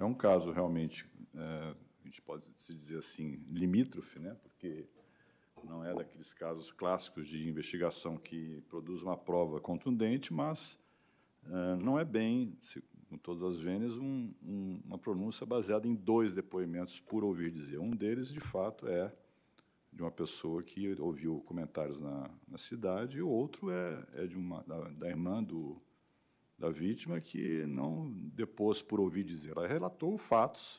é um caso realmente, é, a gente pode se dizer assim, limítrofe, né? porque não é daqueles casos clássicos de investigação que produz uma prova contundente, mas é, não é bem, se, com todas as vênias, um, um, uma pronúncia baseada em dois depoimentos por ouvir dizer. Um deles, de fato, é de uma pessoa que ouviu comentários na, na cidade, e o outro é, é de uma, da, da irmã do, da vítima que não depôs por ouvir dizer. Ela relatou fatos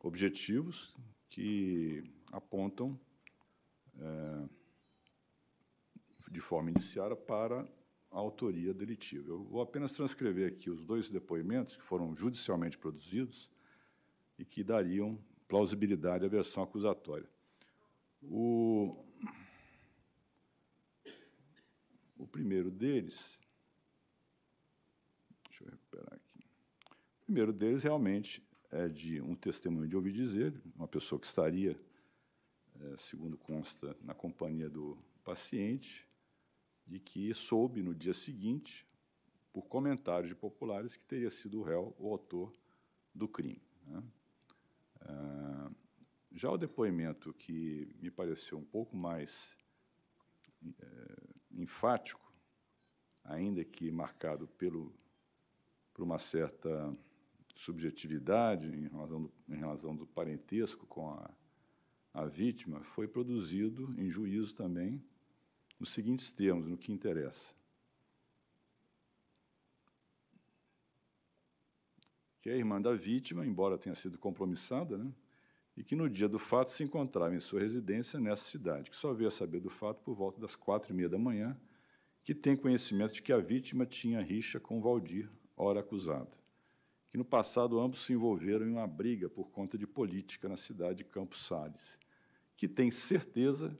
objetivos que apontam é, de forma iniciada para a autoria delitiva. Eu vou apenas transcrever aqui os dois depoimentos que foram judicialmente produzidos e que dariam plausibilidade à versão acusatória. O, o primeiro deles Deixa eu recuperar aqui. O primeiro deles realmente é de um testemunho de ouvir dizer, uma pessoa que estaria, é, segundo consta, na companhia do paciente, de que soube no dia seguinte, por comentários de populares, que teria sido o réu o autor do crime. Né? Ah, já o depoimento que me pareceu um pouco mais é, enfático, ainda que marcado pelo por uma certa subjetividade em razão do, em razão do parentesco com a, a vítima, foi produzido em juízo também nos seguintes termos, no que interessa. Que a irmã da vítima, embora tenha sido compromissada, né, e que no dia do fato se encontrava em sua residência nessa cidade, que só veio a saber do fato por volta das quatro e meia da manhã, que tem conhecimento de que a vítima tinha rixa com Valdir, ora acusado, que no passado ambos se envolveram em uma briga por conta de política na cidade de Campos Sales, que tem certeza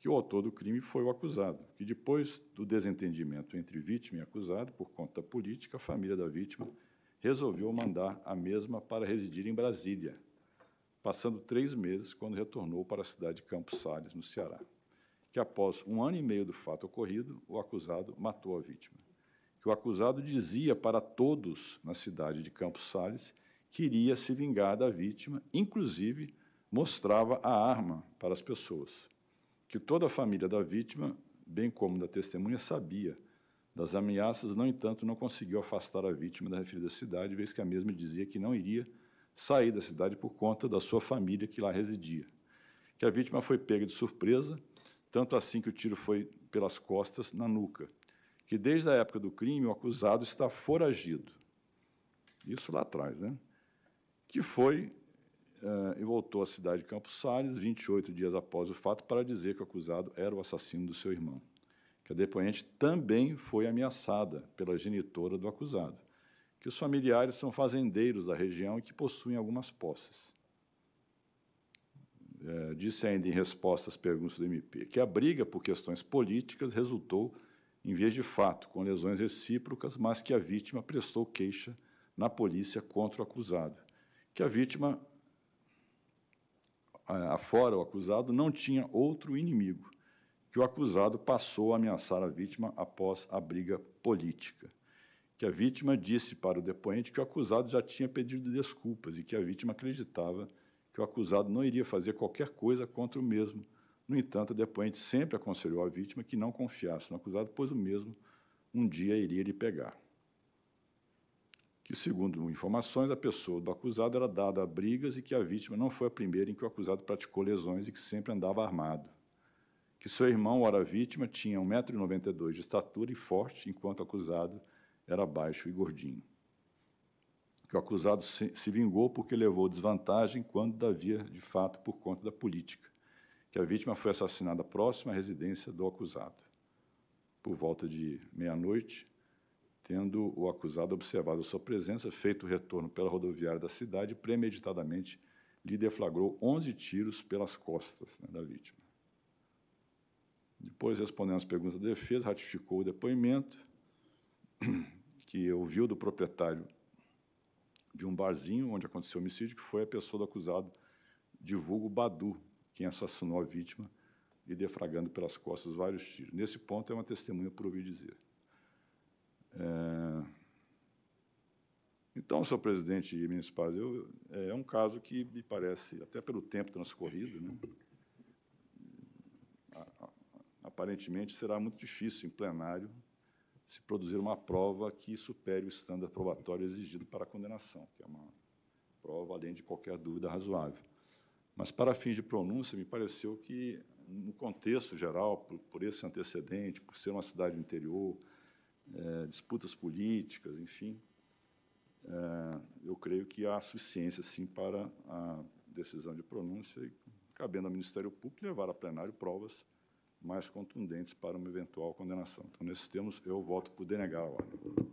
que o autor do crime foi o acusado, que depois do desentendimento entre vítima e acusado por conta política, a família da vítima resolveu mandar a mesma para residir em Brasília, passando três meses quando retornou para a cidade de Campos Sales, no Ceará. Que após um ano e meio do fato ocorrido, o acusado matou a vítima que o acusado dizia para todos na cidade de Campos Sales que iria se vingar da vítima, inclusive mostrava a arma para as pessoas. Que toda a família da vítima, bem como da testemunha, sabia das ameaças, no entanto, não conseguiu afastar a vítima da referida cidade, vez que a mesma dizia que não iria sair da cidade por conta da sua família que lá residia. Que a vítima foi pega de surpresa, tanto assim que o tiro foi pelas costas na nuca que desde a época do crime o acusado está foragido. Isso lá atrás, né? Que foi uh, e voltou à cidade de Campos Salles 28 dias após o fato para dizer que o acusado era o assassino do seu irmão. Que a depoente também foi ameaçada pela genitora do acusado. Que os familiares são fazendeiros da região e que possuem algumas posses. É, disse ainda em resposta às perguntas do MP que a briga por questões políticas resultou em vez de fato, com lesões recíprocas, mas que a vítima prestou queixa na polícia contra o acusado. Que a vítima, afora o acusado, não tinha outro inimigo, que o acusado passou a ameaçar a vítima após a briga política. Que a vítima disse para o depoente que o acusado já tinha pedido desculpas e que a vítima acreditava que o acusado não iria fazer qualquer coisa contra o mesmo no entanto, a depoente sempre aconselhou a vítima que não confiasse no acusado, pois o mesmo um dia iria lhe pegar. Que, segundo informações, a pessoa do acusado era dada a brigas e que a vítima não foi a primeira em que o acusado praticou lesões e que sempre andava armado. Que seu irmão, ora vítima, tinha 1,92m de estatura e forte, enquanto o acusado era baixo e gordinho. Que o acusado se vingou porque levou desvantagem quando havia, de fato, por conta da política que a vítima foi assassinada próxima à residência do acusado, por volta de meia-noite, tendo o acusado observado sua presença, feito o retorno pela rodoviária da cidade, premeditadamente lhe deflagrou 11 tiros pelas costas né, da vítima. Depois, respondendo às perguntas da defesa, ratificou o depoimento que ouviu do proprietário de um barzinho onde aconteceu o homicídio, que foi a pessoa do acusado, divulgo Badu, quem assassinou a vítima e defragando pelas costas vários tiros. Nesse ponto, é uma testemunha por ouvir dizer. É... Então, senhor presidente e ministro Paz, eu, é um caso que me parece, até pelo tempo transcorrido, né, aparentemente será muito difícil em plenário se produzir uma prova que supere o estándar probatório exigido para a condenação, que é uma prova além de qualquer dúvida razoável. Mas, para fins de pronúncia, me pareceu que, no contexto geral, por, por esse antecedente, por ser uma cidade do interior, é, disputas políticas, enfim, é, eu creio que há suficiência, sim, para a decisão de pronúncia e, cabendo ao Ministério Público, levar a plenário provas mais contundentes para uma eventual condenação. Então, nesses termos, eu voto por denegar a ordem.